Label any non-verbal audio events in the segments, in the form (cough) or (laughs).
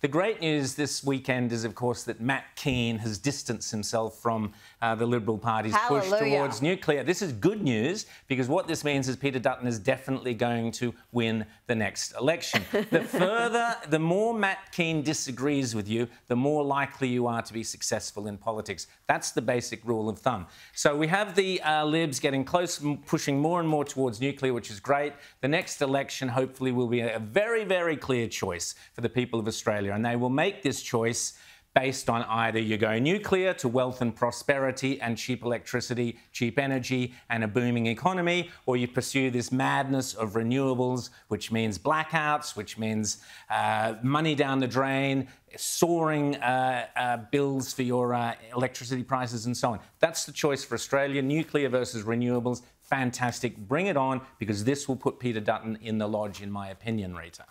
The great news this weekend is, of course, that Matt Kean has distanced himself from uh, the Liberal Party's Hallelujah. push towards nuclear. This is good news because what this means is Peter Dutton is definitely going to win the next election. (laughs) the further, the more Matt Kean disagrees with you, the more likely you are to be successful in politics. That's the basic rule of thumb. So we have the uh, Libs getting close, pushing more and more towards nuclear, which is great. The next election, hopefully, will be a very, very clear choice for the people of Australia, and they will make this choice based on either you go nuclear to wealth and prosperity and cheap electricity, cheap energy, and a booming economy, or you pursue this madness of renewables, which means blackouts, which means uh, money down the drain, soaring uh, uh, bills for your uh, electricity prices, and so on. That's the choice for Australia nuclear versus renewables. Fantastic. Bring it on because this will put Peter Dutton in the lodge, in my opinion, Rita.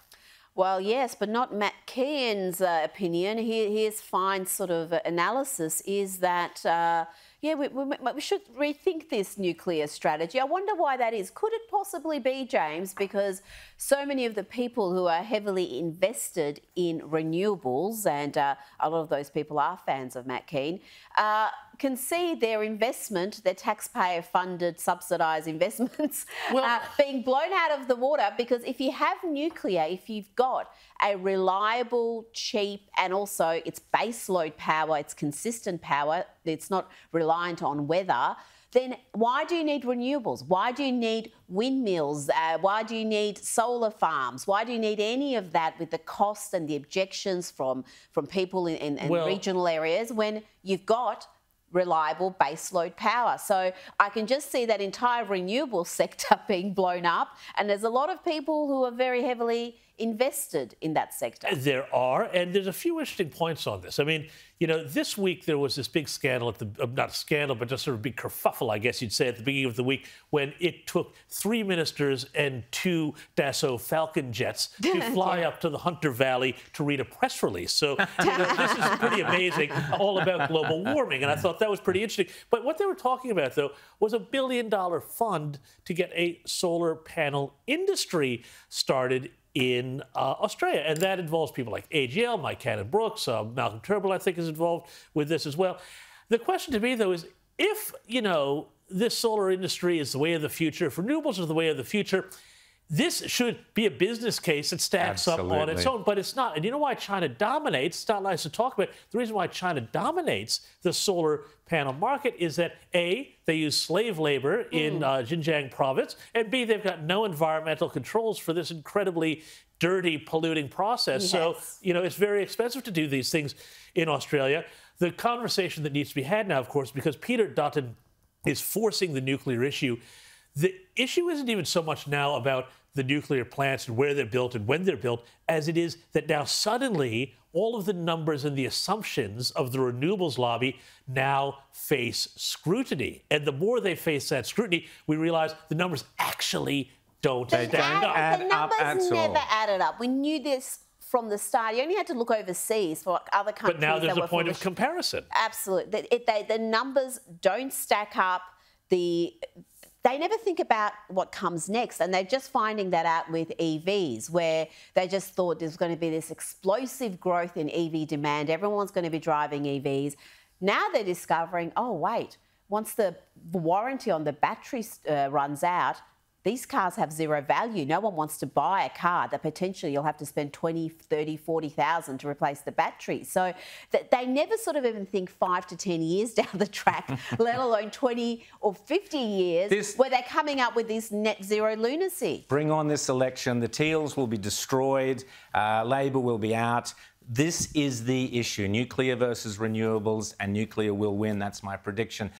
Well, yes, but not Matt Kean's uh, opinion. His fine sort of analysis is that, uh, yeah, we, we, we, should rethink this nuclear strategy. I wonder why that is. Could it possibly be, James, because so many of the people who are heavily invested in renewables, and uh, a lot of those people are fans of Matt Kean, uh, can see their investment, their taxpayer funded, subsidised (laughs) investments, well, uh, being blown out of the water because if you have nuclear, if you've got a reliable, cheap, and also it's baseload power, it's consistent power, it's not reliant on weather then why do you need renewables? Why do you need windmills? Uh, why do you need solar farms? Why do you need any of that with the cost and the objections from, from people in, in, in well, regional areas when you've got reliable baseload power. So I can just see that entire renewable (laughs) sector being blown up, and there's a lot of people who are very heavily invested in that sector. There are, and there's a few interesting points on this. I mean, you know, this week there was this big scandal at the, uh, not scandal, but just sort of big kerfuffle, I guess you'd say, at the beginning of the week when it took three ministers and two Dassault Falcon jets (laughs) to fly up to the Hunter Valley to read a press release. So you know, this is pretty amazing, all about global warming. And I thought that was pretty interesting. But what they were talking about, though, was a billion dollar fund to get a solar panel industry started in uh, Australia. And that involves people like AGL, Mike Cannon-Brookes, uh, Malcolm Turnbull, I think, is involved with this as well. The question to me, though, is if, you know, this solar industry is the way of the future, if renewables are the way of the future, this should be a business case that stacks Absolutely. up on its own, but it's not. And you know why China dominates? It's not nice to talk about. The reason why China dominates the solar panel market is that A, they use slave labor in mm. uh, Xinjiang province, and B, they've got no environmental controls for this incredibly dirty, polluting process. Yes. So, you know, it's very expensive to do these things in Australia. The conversation that needs to be had now, of course, because Peter Dutton is forcing the nuclear issue the issue isn't even so much now about the nuclear plants and where they're built and when they're built, as it is that now suddenly all of the numbers and the assumptions of the renewables lobby now face scrutiny. And the more they face that scrutiny, we realize the numbers actually don't stand up. The numbers never added up. We knew this from the start. You only had to look overseas for other countries. But now there's a point of comparison. Absolutely. It, they, the numbers don't stack up. The they never think about what comes next. And they're just finding that out with EVs, where they just thought there's going to be this explosive growth in EV demand. Everyone's going to be driving EVs. Now they're discovering, oh, wait, once the warranty on the battery uh, runs out, these cars have zero value. No one wants to buy a car that potentially you'll have to spend 20, 30, 40,000 to replace the battery. So they never sort of even think five to 10 years (laughs) down the track, (laughs) let alone 20 or 50 years this, where they're coming up with this net zero lunacy. Bring on this election. The Teals will be destroyed. Uh, Labor will be out. This is the issue nuclear versus renewables, and nuclear will win. That's my prediction.